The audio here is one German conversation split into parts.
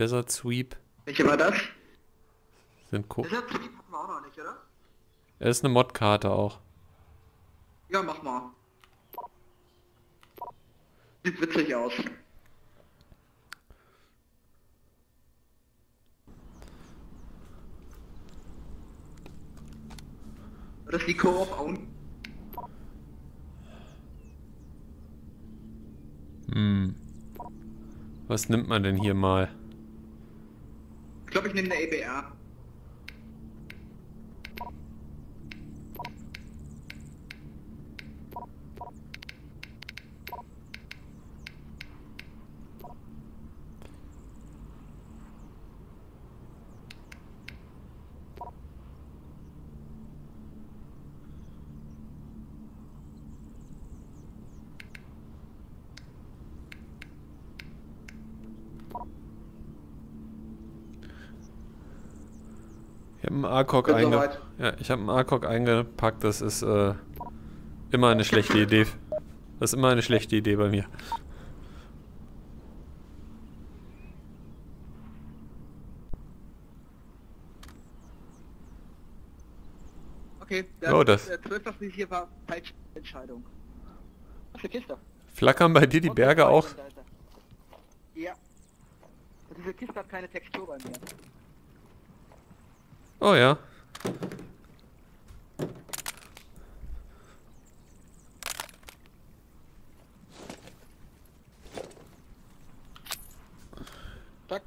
Desert Sweep. Welche war das? Sind Co Desert Sweep hatten wir auch noch nicht, oder? Er ist eine Modkarte auch. Ja, mach mal. Sieht witzig aus. Das ist die Koop auch. Hm. Was nimmt man denn hier mal? Ich glaube, ich nehme eine EBR. Habe einen ARCOG Bin einge ja, ich habe einen ARCOG eingepackt. Das ist äh, immer eine schlechte Idee. Das ist immer eine schlechte Idee bei mir. Okay, Oh, das- der 12. hier war falsche Entscheidung. Was für Kiste? Flackern bei dir die Berge auch? Ja. Diese Kiste hat keine Textur bei mir. Oh ja. Zack.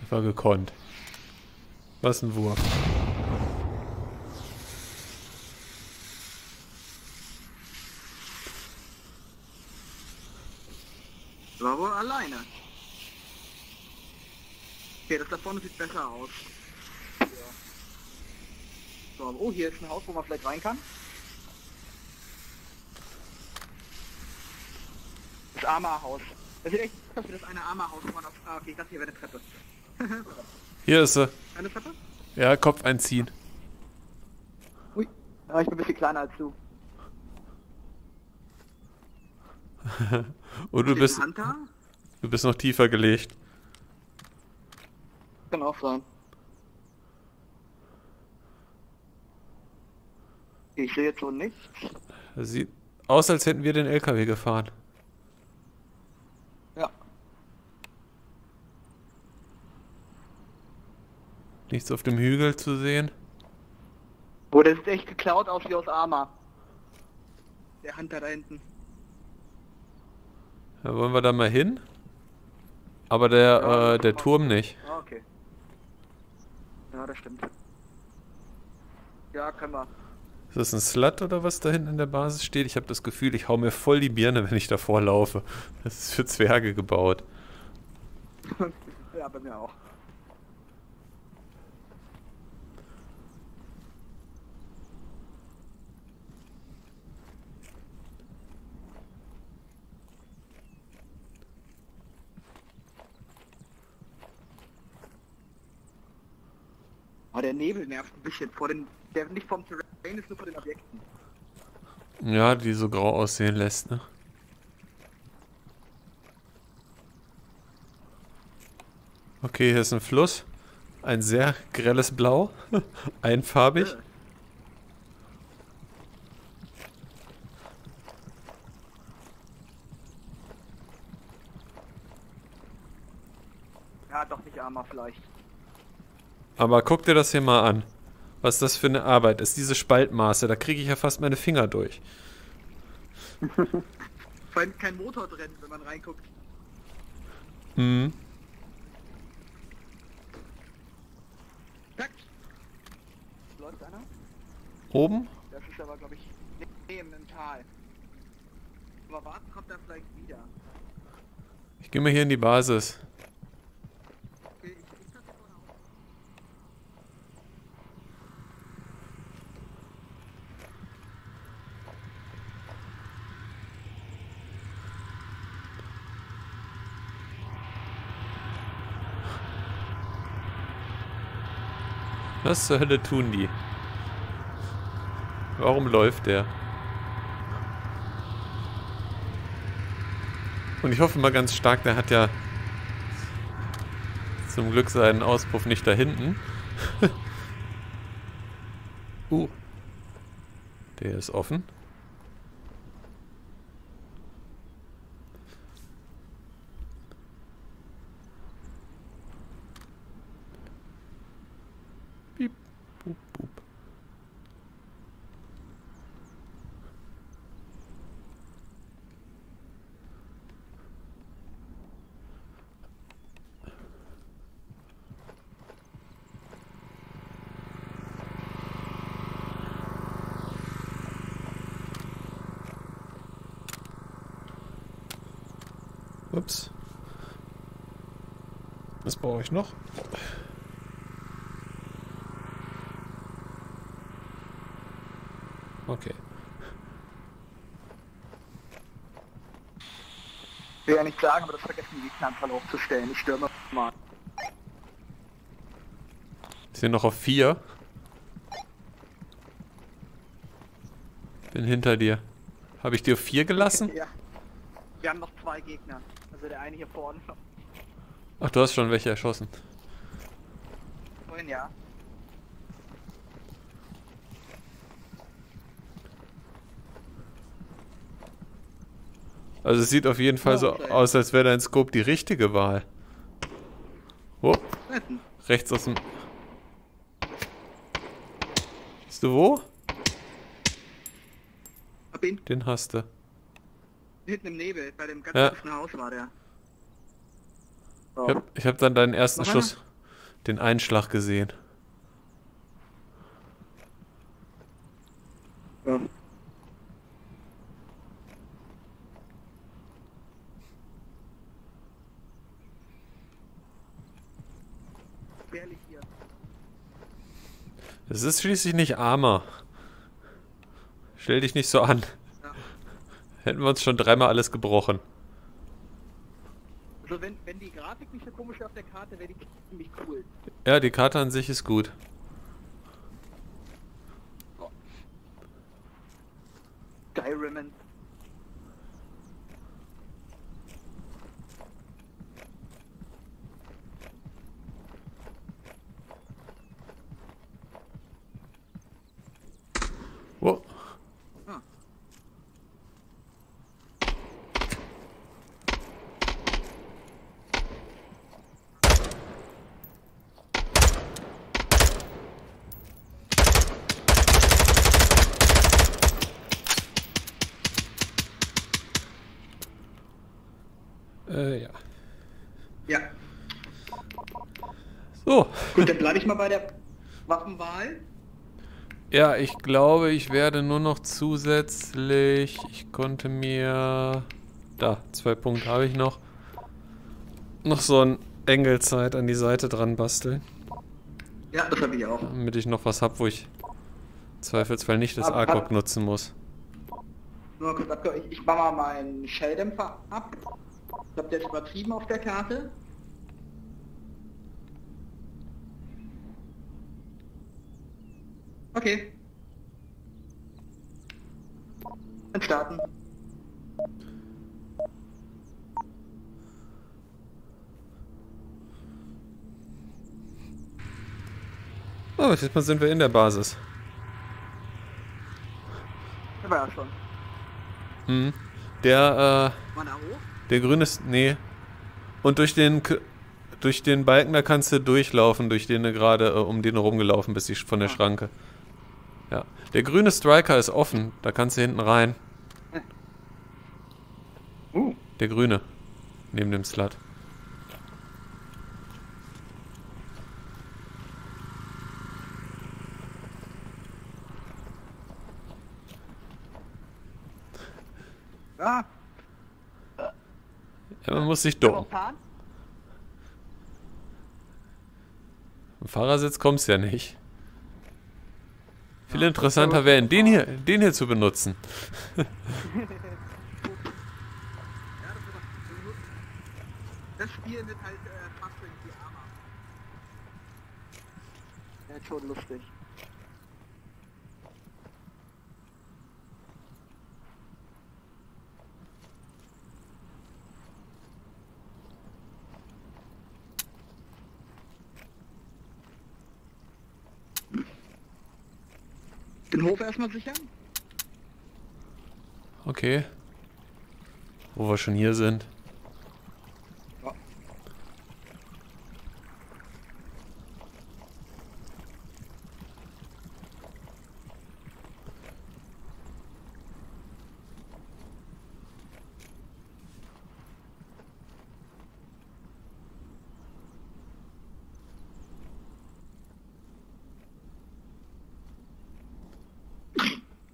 Das war gekonnt. Was ein Wurf. War wohl alleine. Okay, das da vorne sieht besser aus. Ja. So, oh, hier ist ein Haus, wo man vielleicht rein kann. Das Arma-Haus. Das sieht echt aus wie das eine Arma-Haus, wo man auf... Ah, okay, ich dachte, hier wäre eine Treppe. Hier ist sie. Eine Treppe? Ja, Kopf einziehen. Ui. Ja, ich bin ein bisschen kleiner als du. Und du bist, Hunter? du bist noch tiefer gelegt. Kann auch sein. Ich sehe jetzt so nichts. Das sieht aus, als hätten wir den LKW gefahren. Ja. Nichts auf dem Hügel zu sehen. Oh, der sieht echt geklaut aus wie aus Arma. Der Hunter da hinten. Da wollen wir da mal hin. Aber der, Ja, äh, der Turm nicht. Ah, okay. Ja, das stimmt. Ja, können wir. Ist das ein Slut oder was da hinten in der Basis steht? Ich habe das Gefühl, ich hau mir voll die Birne, wenn ich davor laufe. Das ist für Zwerge gebaut. ja, bei mir auch. Oh, der Nebel nervt ein bisschen vor den, der nicht vom Terrain ist, nur vor den Objekten. Ja, die so grau aussehen lässt, ne? Okay, hier ist ein Fluss. Ein sehr grelles Blau. Einfarbig. Ja, doch nicht Arma vielleicht. Aber guck dir das hier mal an. Was das für eine Arbeit ist. Diese Spaltmaße, da kriege ich ja fast meine Finger durch. Vor allem kein Motor drin, wenn man reinguckt. Mhm. Zack. Läuft einer? Oben? Das ist aber, glaube ich, nee, im, im Tal. Aber warten kommt er vielleicht wieder. Ich gehe mal hier in die Basis. Okay, ich, ich kann vorne auf. Was zur Hölle tun die? Warum läuft der? Und ich hoffe mal ganz stark, der hat ja zum Glück seinen Auspuff nicht da hinten. uh. Der ist offen. Piep, boop, boop. Ups. Was brauche ich noch? Okay. Ich will ja nicht sagen, aber das vergessen die Gegneranzahl hochzustellen. Ich stürme mal. Ich sind noch auf vier. Bin hinter dir. Habe ich dir auf vier gelassen? Ja. Wir haben noch zwei Gegner. Also der eine hier vorne. Ach, du hast schon welche erschossen. Vorhin ja. Also es sieht auf jeden Fall so Okay. aus, als wäre dein Scope die richtige Wahl. Wo? Rechts aus dem... Bist du wo? Hab ihn. Den hast du. Hinten im Nebel. Bei dem ganz Ja. Haus war der. So. Ich hab, ich hab dann deinen ersten einer? Schuss, den Einschlag gesehen. Ja. Gefährlich hier. Es ist schließlich nicht Armer. Stell dich nicht so an. Hätten wir uns schon dreimal alles gebrochen. Also wenn, wenn die Grafik nicht so komisch wäre auf der Karte, wäre die ziemlich cool. Ja, die Karte an sich ist gut. Skyrimmon. Wo? Ah. Äh, ja. Ja. So. Gut, dann bleibe ich mal bei der Waffenwahl. Ja, ich glaube, ich werde nur noch zusätzlich. Ich konnte mir. Da, zwei Punkte habe ich noch. Noch so ein Engelzeit an die Seite dran basteln. Ja, das habe ich auch. Damit ich noch was habe, wo ich zweifelsfall nicht das ARCOG nutzen muss. Nur kurz ich, ich mache mal meinen Schelldämpfer ab. Ich glaube, der ist übertrieben auf der Karte. Okay. Dann starten. Oh, jetzt mal sind wir in der Basis. Der war ja schon. Hm. Der, äh, War da hoch? der grüne ist. Nee. Und durch den. Durch den Balken, da kannst du durchlaufen, durch den du gerade, äh, um den du rumgelaufen bist, die, von der Ah. Schranke. Ja. Der grüne Striker ist offen, da kannst du hinten rein. Uh. Der grüne. Neben dem Slut. Ja. Ja, man muss sich ducken. Im Fahrersitz kommst du ja nicht. Viel interessanter wäre, den hier, den hier zu benutzen. Ja, das, das Spiel wird halt äh, fast irgendwie armer. Ja, schon lustig. Den Hof erstmal sichern. Okay. Wo wir schon hier sind.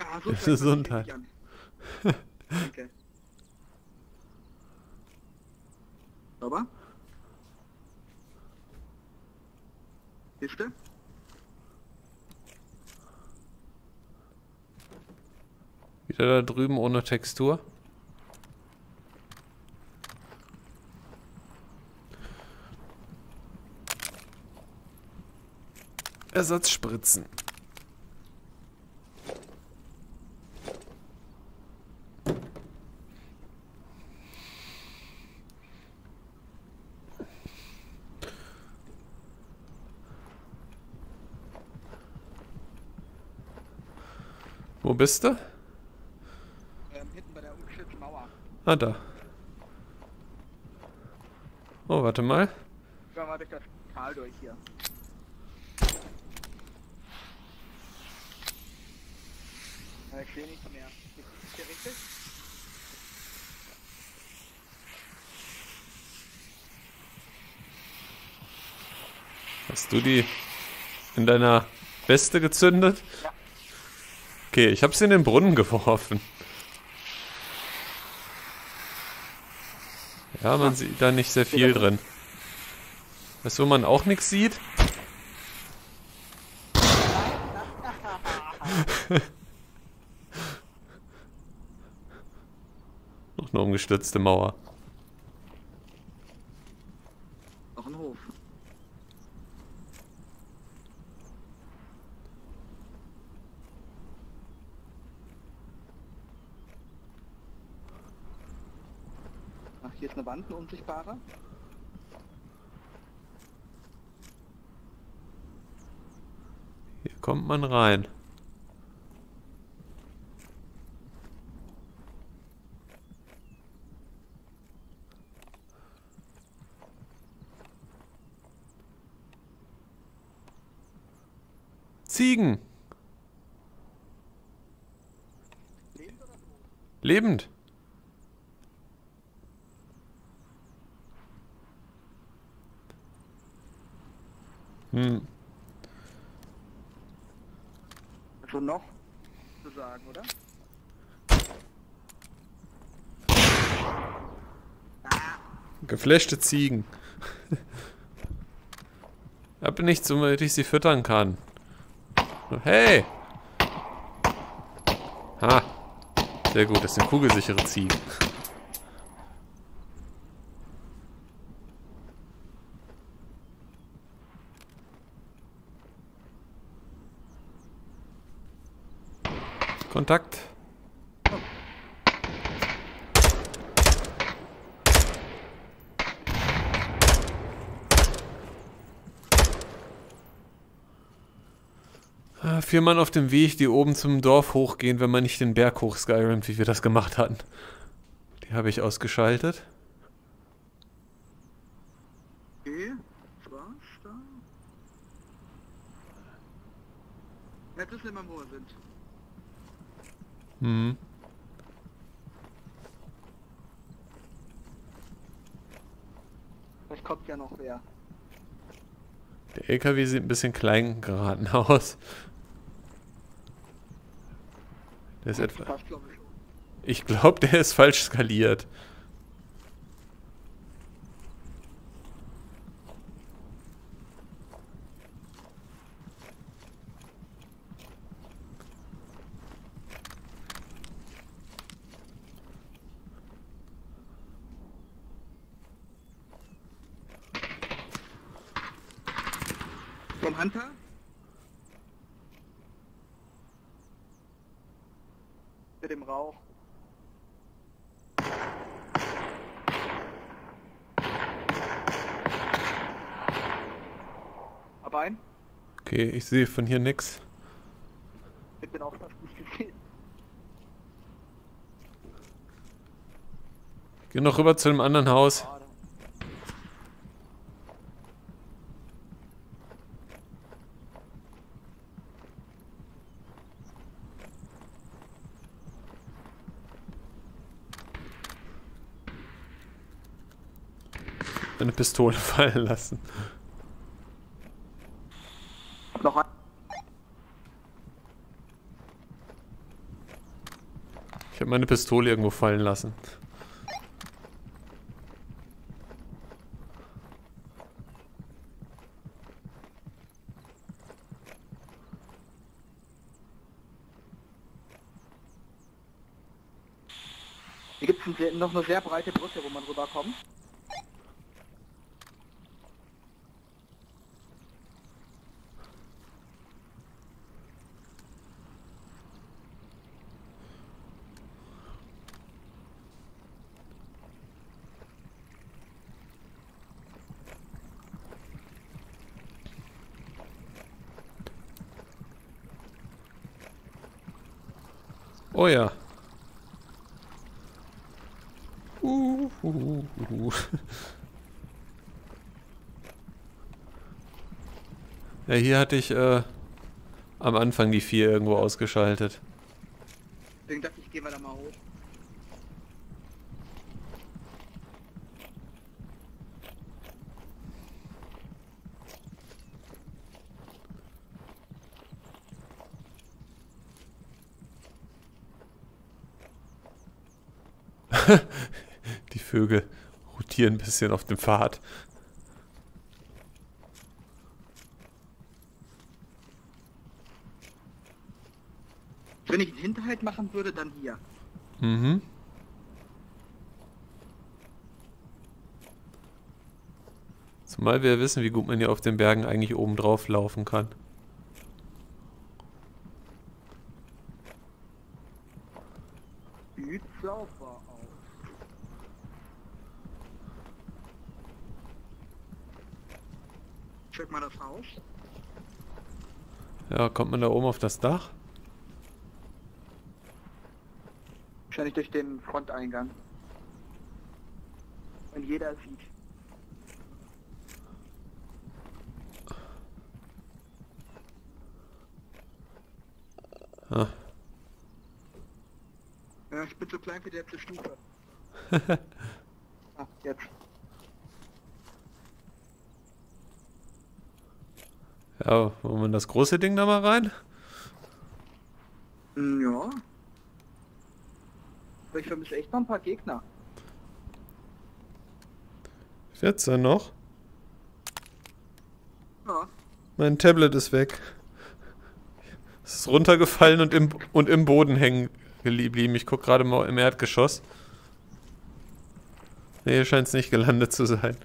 Ja. Ah, so Gesundheit. Danke. Sauber? Kiste? Wieder da drüben ohne Textur. Ersatzspritzen. Wo bist du? Ähm, hinten bei der Mauer. Ah, da. Oh, warte mal. Gehen wir mal durch das Tal durch hier. Ja, ich sehe nichts mehr. Ist hier richtig? Hast du die in deiner Weste gezündet? Ja. Okay, ich hab's in den Brunnen geworfen. Ja, man sieht da nicht sehr viel drin. Weißt du, wo man auch nichts sieht? Noch eine umgestürzte Mauer. Noch ein Hof. Eine unsichtbare. Hier kommt man rein. Ziegen. Lebend oder tot? Lebend. Hm. Also noch zu sagen, oder? Geflashte Ziegen. Hab nichts, womit ich sie füttern kann. Hey! Ha! Sehr gut, das sind kugelsichere Ziegen. Kontakt. Ah, Vier Mann auf dem Weg, die oben zum Dorf hochgehen, wenn man nicht den Berg hoch Skyrim, wie wir das gemacht hatten. Die habe ich ausgeschaltet. Okay, was da? Jetzt wissen wir wo wir sind. Hm. Vielleicht kommt ja noch wer. Der LKW sieht ein bisschen klein geraten aus. Der ist etwa. Ich glaube, der ist falsch skaliert. Vom Hunter? Mit dem Rauch. Aber ein? Okay, ich sehe von hier nix. Mit den auch fast nicht gesehen. Geh noch rüber zu dem anderen Haus. Meine Pistole fallen lassen. Noch ein. Ich habe meine Pistole irgendwo fallen lassen. Hier gibt es noch eine sehr breite Brücke, wo man rüberkommt. Oh ja. Uh, uh, uh, uh. Ja, hier hatte ich äh, am Anfang die vier irgendwo ausgeschaltet. Deswegen dachte ich, gehen wir da mal hoch. Die Vögel rotieren ein bisschen auf dem Pfad. Wenn ich einen Hinterhalt machen würde, dann hier. Mhm. Zumal wir wissen, wie gut man hier auf den Bergen eigentlich oben drauf laufen kann. Sieht sauber aus. Check mal das Haus. Ja, kommt man da oben auf das Dach? Wahrscheinlich durch den Fronteingang. Und jeder sieht. Ah. Ja, ich bin so klein wie die letzte Stufe. ah, jetzt. Ja, wollen wir das große Ding da mal rein? Hm, Ja. Aber ich vermisse echt noch ein paar Gegner. 14 noch. Ja. Mein Tablet ist weg. Es ist runtergefallen und im, und im Boden hängen geblieben. Ich gucke gerade mal im Erdgeschoss. Nee, hier scheint es nicht gelandet zu sein.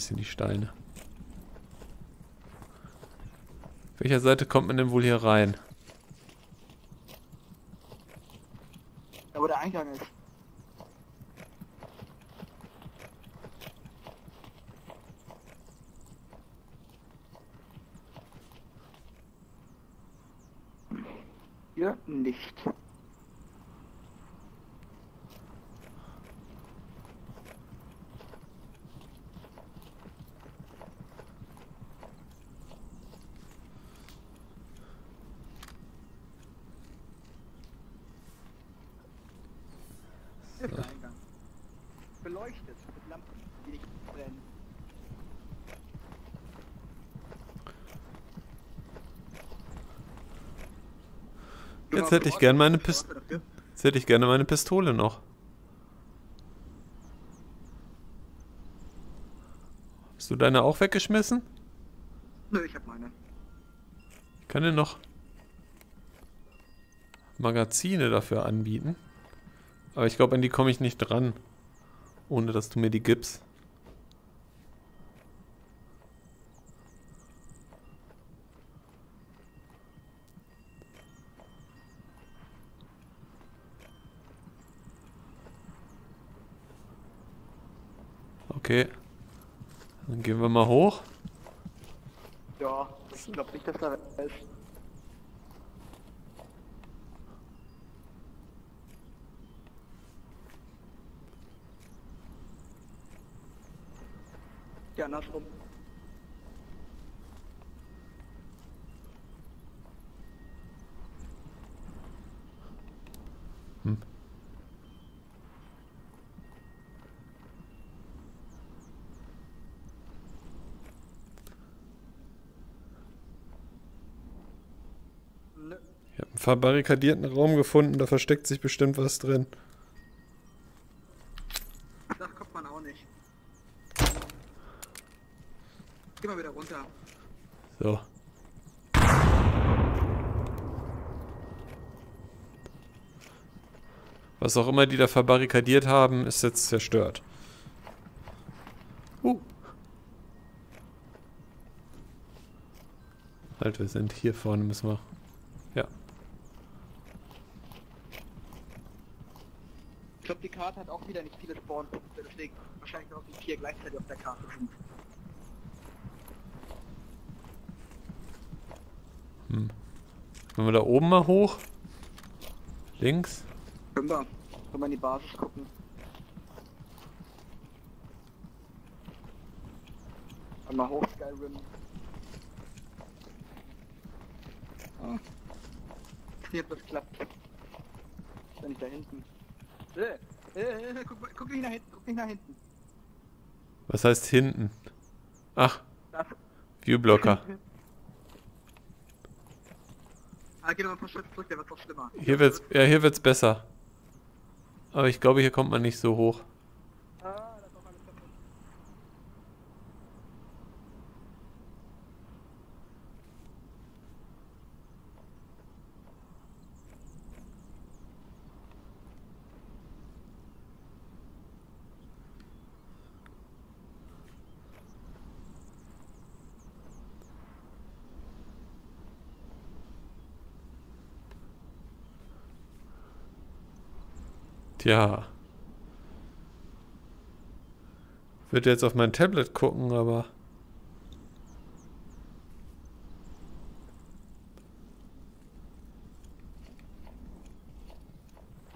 Bisschen die Steine. Welcher Seite kommt man denn wohl hier rein? Da wo der Eingang ist. Hier nicht. Hier ist der Eingang. Beleuchtet mit Lampen, die nicht brennen. Jetzt hätte ich gern meine Pist Dafür? Jetzt hätte ich gerne meine Pistole noch. Hast du deine auch weggeschmissen? Nö, ich hab meine. Ich kann dir noch Magazine dafür anbieten. Aber ich glaube, an die komme ich nicht dran. Ohne dass du mir die gibst. Okay. Dann gehen wir mal hoch. Ja, ich glaube nicht, dass da ist. Ja, andersrum. Verbarrikadierten Raum gefunden, da versteckt sich bestimmt was drin. Da kommt man auch nicht. Geh mal wieder runter. So. Was auch immer die da verbarrikadiert haben, ist jetzt zerstört. Uh. Halt, wir sind hier vorne, müssen wir... Ja. Ich glaube, die Karte hat auch wieder nicht viele Spawnpunkte, deswegen wahrscheinlich auch die vier gleichzeitig auf der Karte sind. Können wir da oben mal hoch? Links? Können wir. Können wir in die Basis gucken. Einmal hoch, Skyrim. Ah. Jetzt das klappt. Ja nicht da hinten. Äh, äh, äh, guck, guck nicht nach hinten, guck nicht nach hinten. Was heißt hinten? Ach, Das. Viewblocker. Ah, geh noch ein paar Schritte zurück, der wird noch schlimmer. Hier wird's, ja, hier wird's besser. Aber ich glaube, hier kommt man nicht so hoch. Ah, da kommt alles kaputt. Tja. Würde jetzt auf mein Tablet gucken, aber...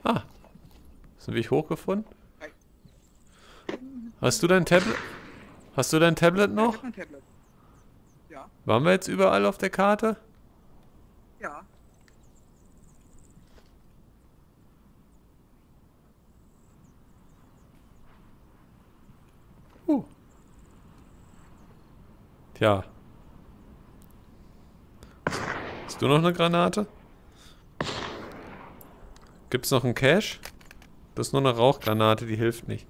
Ah. Ein Weg hochgefunden? Hast du dein Tablet? Hast du dein Tablet Ich noch? hab mein Tablet. Ja, Waren wir jetzt überall auf der Karte? ja. Tja. Hast du noch eine Granate? Gibt's noch einen Cache? Das ist nur eine Rauchgranate, die hilft nicht.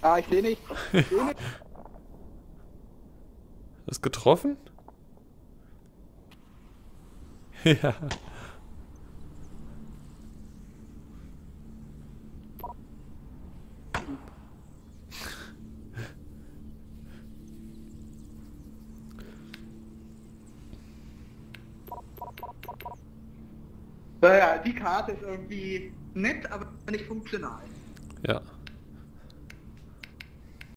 Ah, ich sehe nicht. Ich seh nicht. Ist getroffen? Ja. Naja, die Karte ist irgendwie nett, aber nicht funktional.